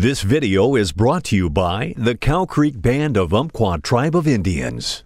This video is brought to you by the Cow Creek Band of Umpqua Tribe of Indians.